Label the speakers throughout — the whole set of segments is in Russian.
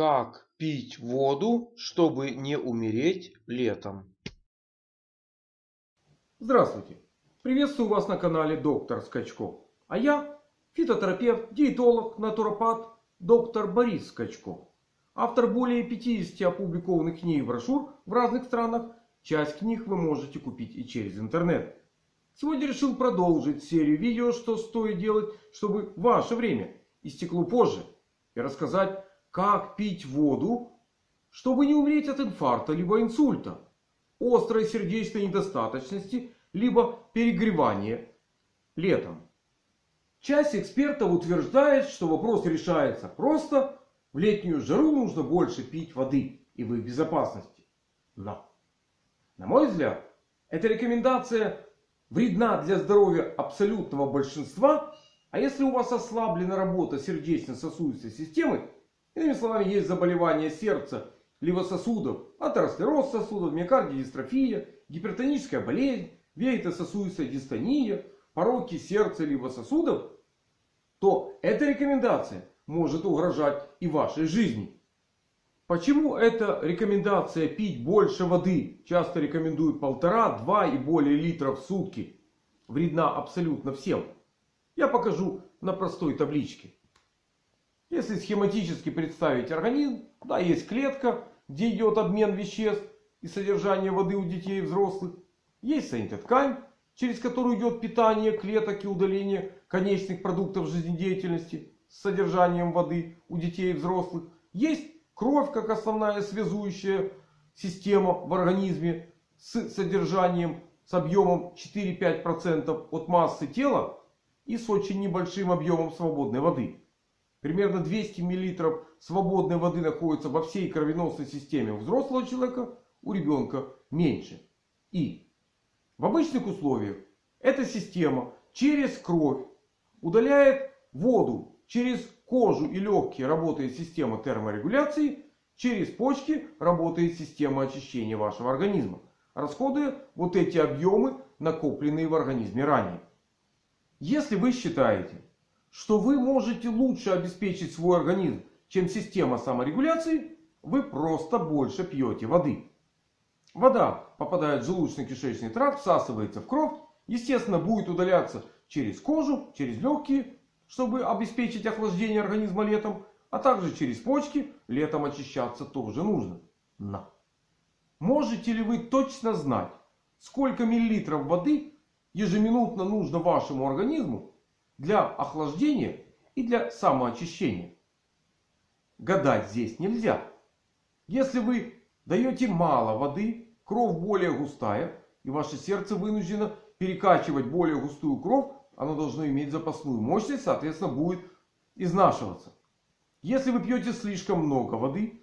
Speaker 1: Как пить воду, чтобы не умереть летом?
Speaker 2: Здравствуйте! Приветствую вас на канале Доктор Скачков. А я фитотерапевт, диетолог, натуропат, доктор Борис Скачков. Автор более 50 опубликованных книг и брошюр в разных странах. Часть книг вы можете купить и через интернет. Сегодня решил продолжить серию видео, что стоит делать, чтобы ваше время истекло позже. И рассказать, как пить воду, чтобы не умереть от инфаркта либо инсульта, острой сердечной недостаточности, либо перегревания летом. Часть экспертов утверждает, что вопрос решается просто. В летнюю жару нужно больше пить воды, и вы в безопасности. Но, на мой взгляд, эта рекомендация вредна для здоровья абсолютного большинства. А если у вас ослаблена работа сердечно-сосудистой системы, иными словами, есть заболевание сердца, либо сосудов, атеросклероз сосудов, миокардиодистрофия, гипертоническая болезнь, вейтососудистая дистония, пороки сердца либо сосудов, то эта рекомендация может угрожать и вашей жизни. Почему эта рекомендация пить больше воды, часто рекомендуют полтора, два и более литров в сутки, вредна абсолютно всем? Я покажу на простой табличке. Если схематически представить организм, да, есть клетка, где идет обмен веществ и содержание воды у детей и взрослых. Есть ткань, через которую идет питание клеток и удаление конечных продуктов жизнедеятельности с содержанием воды у детей и взрослых. Есть Кровь как основная связующая система в организме с содержанием, с объемом 4-5% от массы тела и с очень небольшим объемом свободной воды. Примерно 200 мл свободной воды находится во всей кровеносной системе у взрослого человека, у ребенка меньше. И в обычных условиях эта система через кровь удаляет воду через кожу и легкие работает система терморегуляции. Через почки работает система очищения вашего организма. Расходуя вот эти объемы, накопленные в организме ранее. Если вы считаете, что вы можете лучше обеспечить свой организм, чем система саморегуляции, вы просто больше пьете воды. Вода попадает в желудочно-кишечный тракт, всасывается в кровь. Естественно, будет удаляться через кожу, через легкие чтобы обеспечить охлаждение организма летом. А также через почки летом очищаться тоже нужно. Но. Можете ли вы точно знать, сколько миллилитров воды ежеминутно нужно вашему организму для охлаждения и для самоочищения? Гадать здесь нельзя. Если вы даете мало воды, кровь более густая, и ваше сердце вынуждено перекачивать более густую кровь, оно должно иметь запасную мощность, соответственно будет изнашиваться. Если вы пьете слишком много воды,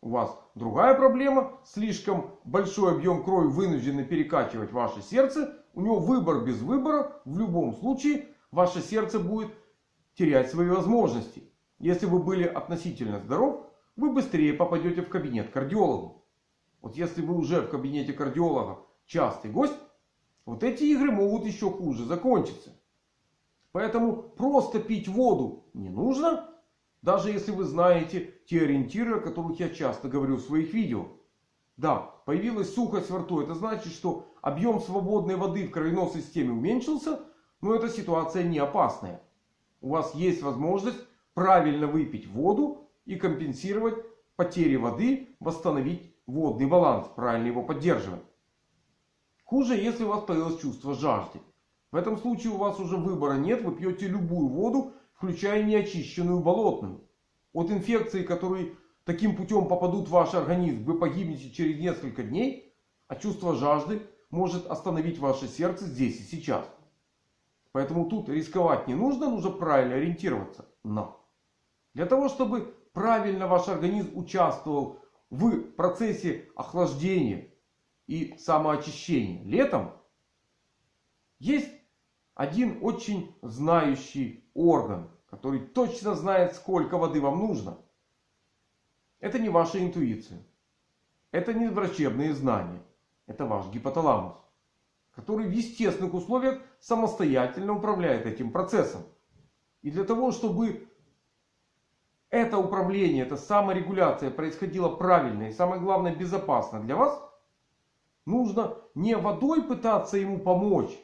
Speaker 2: у вас другая проблема. Слишком большой объем крови вынуждены перекачивать ваше сердце. У него выбор без выбора. В любом случае ваше сердце будет терять свои возможности. Если вы были относительно здоров, вы быстрее попадете в кабинет кардиологу. Вот если вы уже в кабинете кардиолога частый гость, вот эти игры могут еще хуже закончиться. Поэтому просто пить воду не нужно. Даже если вы знаете те ориентиры, о которых я часто говорю в своих видео. Да, появилась сухость во рту. Это значит, что объем свободной воды в кровеносной системе уменьшился. Но эта ситуация не опасная. У вас есть возможность правильно выпить воду и компенсировать потери воды, восстановить водный баланс, правильно его поддерживать. Хуже, если у вас появилось чувство жажды. В этом случае у вас уже выбора нет. Вы пьете любую воду, включая неочищенную болотную. От инфекции, которые таким путем попадут в ваш организм, вы погибнете через несколько дней. А чувство жажды может остановить ваше сердце здесь и сейчас. Поэтому тут рисковать не нужно. Нужно правильно ориентироваться. Но для того, чтобы правильно ваш организм участвовал в процессе охлаждения и самоочищения летом, есть один очень знающий орган, который точно знает, сколько воды вам нужно. Это не ваша интуиция. Это не врачебные знания. Это ваш гипоталамус. Который в естественных условиях самостоятельно управляет этим процессом. И для того, чтобы это управление, эта саморегуляция происходила правильно и самое главное безопасно для вас, нужно не водой пытаться ему помочь,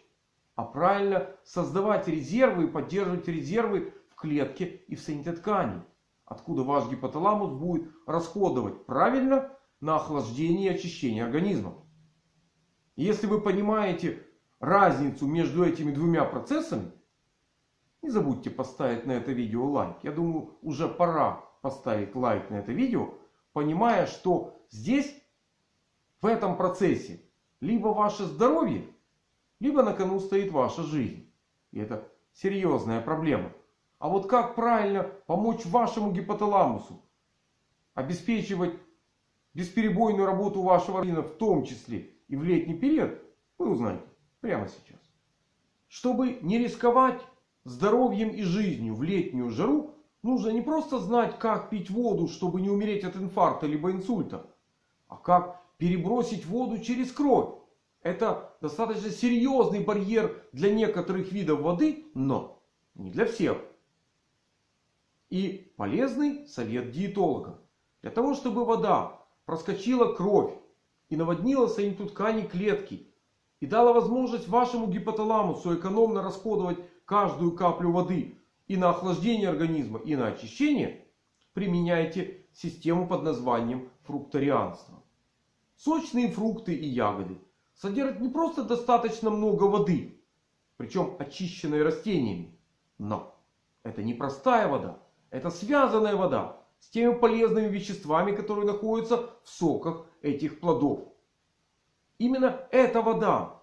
Speaker 2: а правильно создавать резервы и поддерживать резервы в клетке и в соединительной ткани. Откуда ваш гипоталамус будет расходовать правильно на охлаждение и очищение организма. Если вы понимаете разницу между этими двумя процессами, не забудьте поставить на это видео лайк. Я думаю, уже пора поставить лайк на это видео, понимая, что здесь, в этом процессе, либо ваше здоровье, либо на кону стоит ваша жизнь. И это серьезная проблема. А вот как правильно помочь вашему гипоталамусу обеспечивать бесперебойную работу вашего организма, в том числе и в летний период, вы узнаете прямо сейчас. Чтобы не рисковать здоровьем и жизнью в летнюю жару, нужно не просто знать, как пить воду, чтобы не умереть от инфаркта либо инсульта, а как перебросить воду через кровь. Это достаточно серьезный барьер для некоторых видов воды, но не для всех. И полезный совет диетолога. Для того, чтобы вода проскочила кровь и наводнила соединительную ткани клетки. И дала возможность вашему гипоталамусу экономно расходовать каждую каплю воды и на охлаждение организма, и на очищение, применяйте систему под названием фрукторианство. Сочные фрукты и ягоды содержат не просто достаточно много воды, причем очищенной растениями, но это не простая вода, это связанная вода с теми полезными веществами, которые находятся в соках этих плодов. Именно эта вода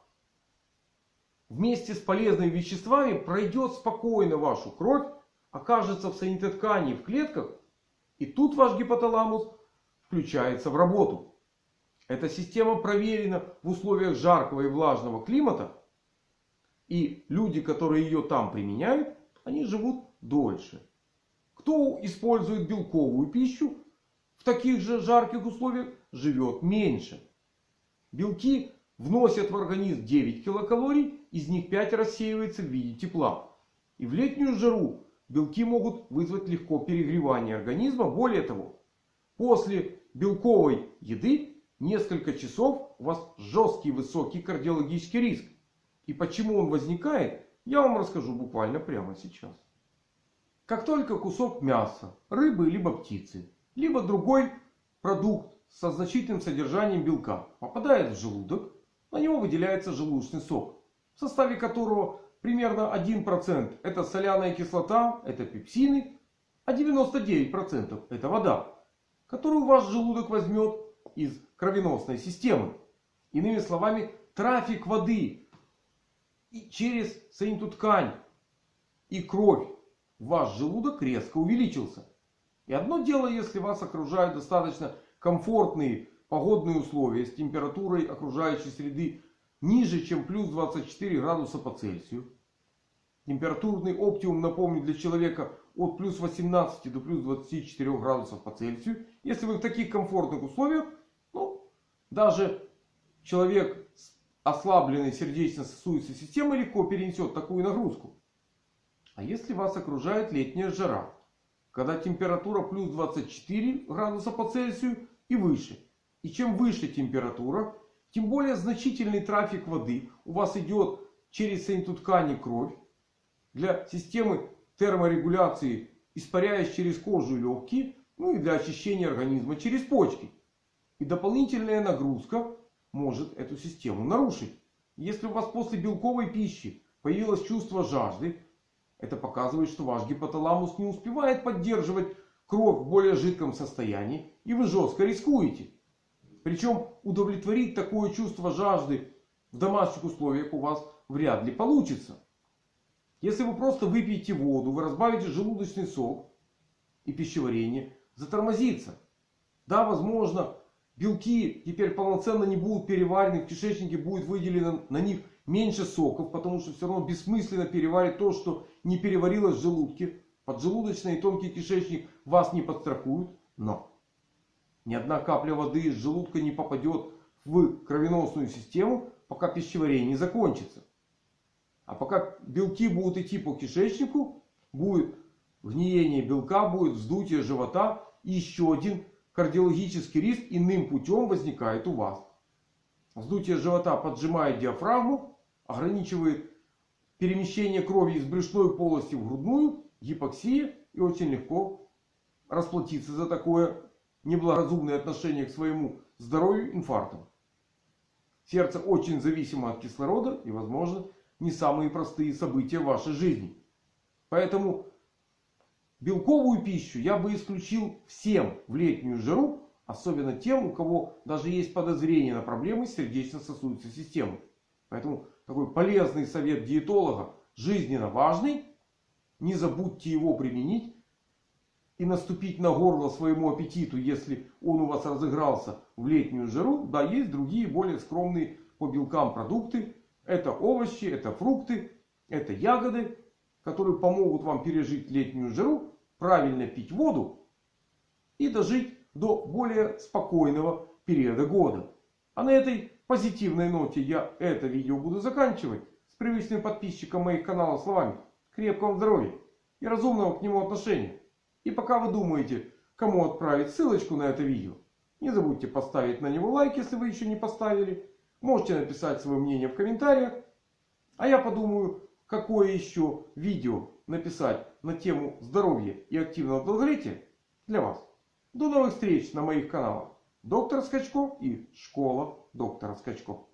Speaker 2: вместе с полезными веществами пройдет спокойно вашу кровь, окажется в соединительной ткани в клетках. И тут ваш гипоталамус включается в работу. Эта система проверена в условиях жаркого и влажного климата. И люди, которые ее там применяют, они живут дольше. Кто использует белковую пищу в таких же жарких условиях, живет меньше. Белки вносят в организм 9 килокалорий, из них 5 рассеивается в виде тепла. И в летнюю жару белки могут вызвать легко перегревание организма. Более того, после белковой еды несколько часов у вас жесткий высокий кардиологический риск. И почему он возникает, я вам расскажу буквально прямо сейчас. Как только кусок мяса, рыбы либо птицы, либо другой продукт со значительным содержанием белка попадает в желудок, на него выделяется желудочный сок, в составе которого примерно 1% это соляная кислота, это пепсины, а 99% это вода, которую ваш желудок возьмет из кровеносной системы. Иными словами, трафик воды через соединительную ткань и кровь ваш желудок резко увеличился. И одно дело, если вас окружают достаточно комфортные погодные условия с температурой окружающей среды ниже, чем плюс 24 градуса по Цельсию. Температурный оптимум, напомню, для человека от плюс 18 до плюс 24 градусов по Цельсию. Если вы в таких комфортных условиях, ну, даже человек с ослабленной сердечно-сосудистой системой легко перенесет такую нагрузку. А если вас окружает летняя жара, когда температура плюс 24 градуса по Цельсию и выше. И чем выше температура, тем более значительный трафик воды у вас идет через соединительную ткань кровь. Для системы терморегуляции испаряясь через кожу и легкие. Ну и для очищения организма через почки. И дополнительная нагрузка может эту систему нарушить. Если у вас после белковой пищи появилось чувство жажды, это показывает, что ваш гипоталамус не успевает поддерживать кровь в более жидком состоянии. И вы жестко рискуете. Причем удовлетворить такое чувство жажды в домашних условиях у вас вряд ли получится. Если вы просто выпьете воду, вы разбавите желудочный сок и пищеварение затормозится. Да, возможно, белки теперь полноценно не будут переварены, в кишечнике будет выделено на них меньше соков, потому что все равно бессмысленно переварить то, что не переварилось в желудке. Поджелудочный и тонкий кишечник вас не подстрахуют. Но ни одна капля воды из желудка не попадет в кровеносную систему, пока пищеварение не закончится. А пока белки будут идти по кишечнику, будет гниение белка будет вздутие живота и еще один кардиологический риск иным путем возникает у вас. Вздутие живота поджимает диафрагму, ограничивает перемещение крови из брюшной полости в грудную, гипоксия и очень легко расплатиться за такое неблагоразумное отношение к своему здоровью инфарктом. Сердце очень зависимо от кислорода и, возможно, не самые простые события в вашей жизни. Поэтому белковую пищу я бы исключил всем в летнюю жару. Особенно тем, у кого даже есть подозрение на проблемы с сердечно-сосудистой системой. Поэтому такой полезный совет диетолога, жизненно важный. Не забудьте его применить. И наступить на горло своему аппетиту, если он у вас разыгрался в летнюю жару. Да, есть другие более скромные по белкам продукты. Это овощи, это фрукты, это ягоды, которые помогут вам пережить летнюю жару, правильно пить воду и дожить до более спокойного периода года. А на этой позитивной ноте я это видео буду заканчивать. С привычным подписчиком моих каналов словами. Крепкого здоровья и разумного к нему отношения. И пока вы думаете, кому отправить ссылочку на это видео, не забудьте поставить на него лайк, если вы еще не поставили. Можете написать свое мнение в комментариях. А я подумаю, какое еще видео написать на тему здоровья и активного долголетия для вас. До новых встреч на моих каналах. Доктор Скачков и Школа доктора Скачков.